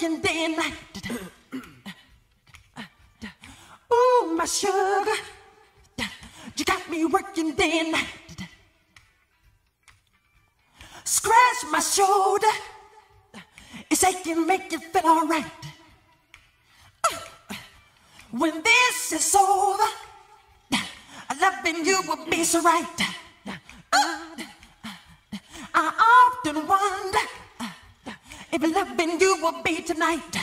working day and night. Ooh, my sugar, you got me working day and night. Scratch my shoulder, it's aching, make it feel alright. When this is over, loving you will be so right. I often wonder if loving you will be tonight.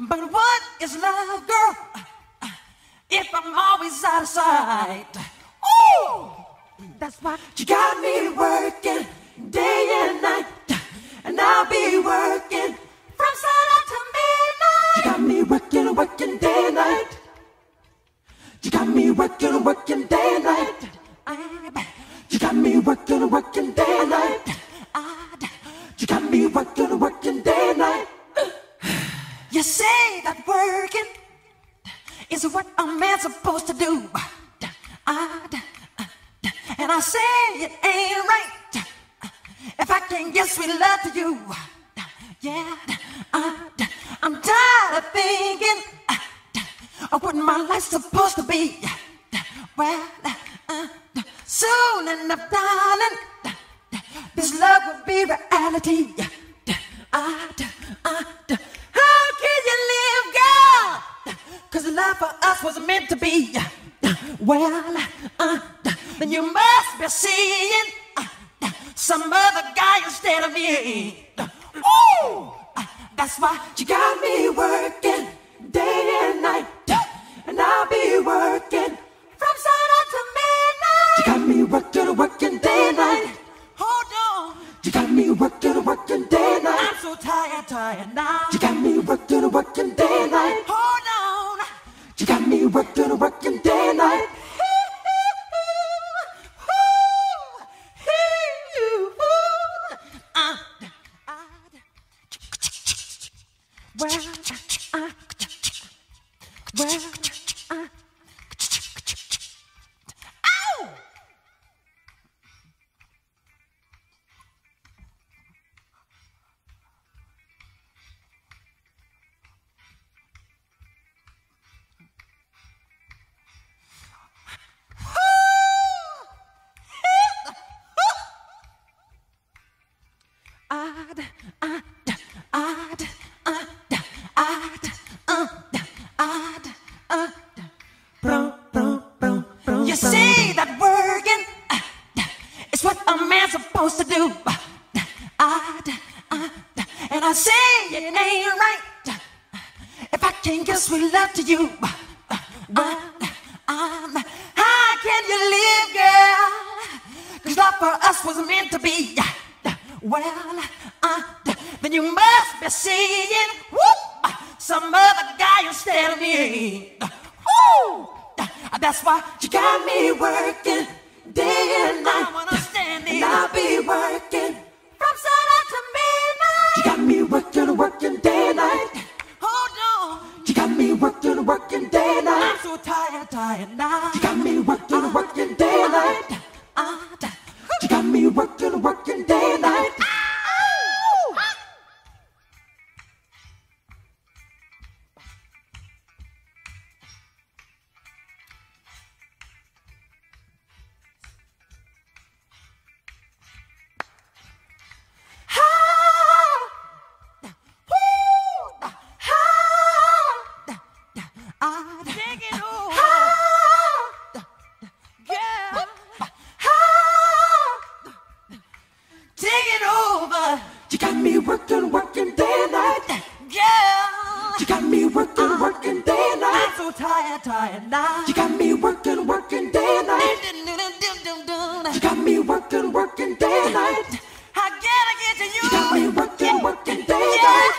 But what is love, girl? If I'm always out of sight. Ooh, that's why you got me working day and night, and I'll be working from sun to midnight. You got me working, working day and night. You got me working, working day and night. You got me working, working day and night. Supposed to do. And I say it ain't right if I can't give sweet love to you. Yeah, I'm tired of thinking of what my life's supposed to be. Well, soon enough, darling, this love will be reality. How us was meant to be. Well, then you must be seeing uh, some other guy instead of me. Ooh, uh, that's why you got me working day and night, and I'll be working from sun up to midnight. You got me working, working day and night. Hold on. You got me working, working day and night. I'm so tired, tired now. Got me working, working day and night. Well, well, can't give sweet love to you. I'm, I'm. how can you live, girl? Cause love for us was meant to be. Well, uh, then you must be seeing whoop, some other guy instead of me. Woo! That's why you got me working tired, tired now. Tired, tired now. You got me working, working day and night. You got me working, working day and night. I gotta get to you. You got me working, working day and night.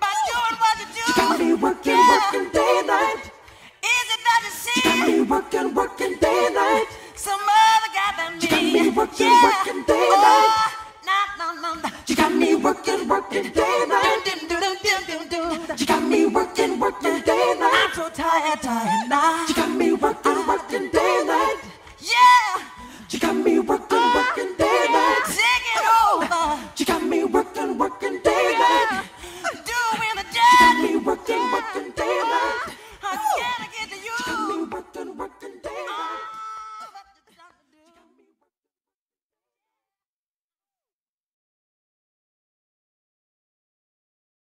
By doing what you do. You got me working, working day and night. Is it that you You got me working, working day and night. some other guy than me? You got me working, yeah. working day and night. Oh, no, no, no, no. You got me working, working day and night. me